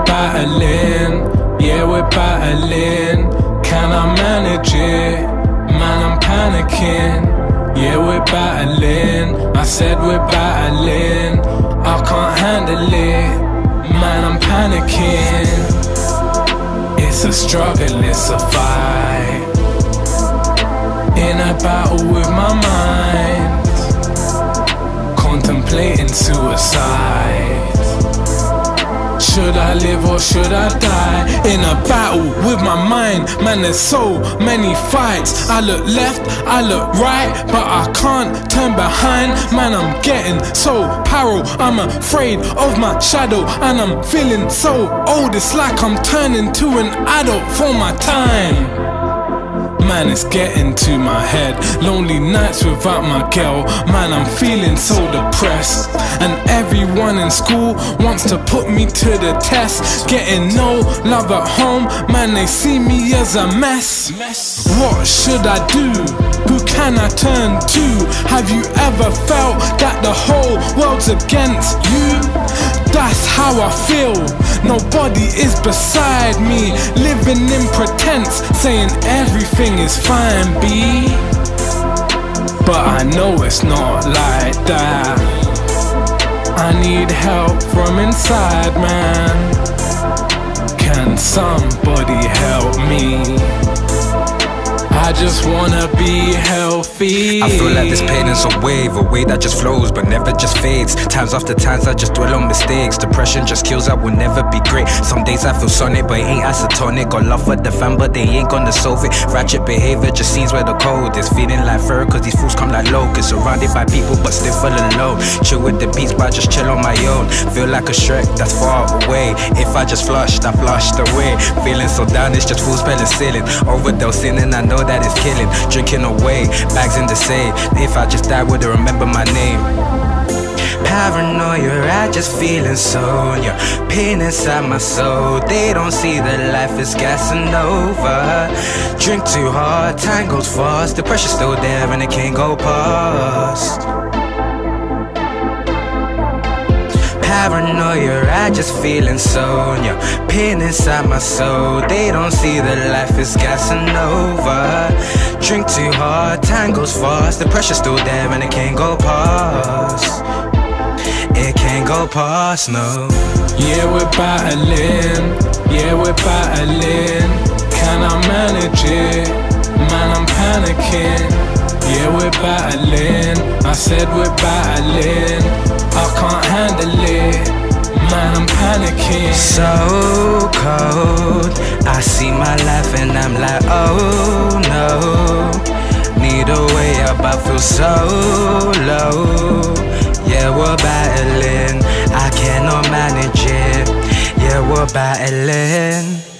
we're battling, yeah, we're battling. Can I manage it? Man, I'm panicking. Yeah, we're battling. I said we're battling. I can't handle it. Man, I'm panicking. It's a struggle, it's a fight. In a battle with my mind. Contemplating suicide. Should I live or should I die? In a battle with my mind, man, there's so many fights. I look left, I look right, but I can't turn behind. Man, I'm getting so paro, I'm afraid of my shadow, and I'm feeling so old. It's like I'm turning to an adult for my time man, it's getting to my head. Lonely nights without my girl, man, I'm feeling so depressed. And everyone in school wants to put me to the test. Getting no love at home, man, they see me as a mess. What should I do? Who can I turn to? Have you ever felt that the whole world's against you? That's how I feel. Nobody is beside me, living in pretense, saying everything is fine, B. But I know it's not like that. I need help from inside, man. Can somebody help me? I just wanna be healthy. I feel like this pain is a wave, a wave that just flows but never just fades. Times after times I just dwell on mistakes. Depression just kills, I will never be great. Some days I feel sonic, but it ain't acetonic. Got love for the fam, but they ain't gonna solve it. Ratchet behavior just seems where the cold is. Feeling like fur, cause these fools come like locusts. Surrounded by people, but still feeling low. Chill with the beats, but I just chill on my own. Feel like a Shrek that's far away. If I just flushed, I flushed away. Feeling so down, it's just fools penicillin. Overdosing, and I know that that is killing. Drinking away, bags in the safe. If I just die, would they remember my name? Paranoia, I just feeling so your pain inside my soul. They don't see that life is gassing over. Drink too hard, time goes fast. The pressure's still there and it can't go past. Paranoia, I just feel insomnia. Pain inside my soul, they don't see that life is gassing over. Drink too hard, time goes fast. The pressure's still there and it can't go past. It can't go past, no. Yeah, we're battling, yeah, we're battling. Can I manage it? Man, I'm panicking. Yeah, we're battling, I said we're battling I can't handle it. Man, I'm panicking. So cold. I see my life and I'm like, oh no. Need a way up, I feel so low. Yeah, we're battling. I cannot manage it. Yeah, we're battling.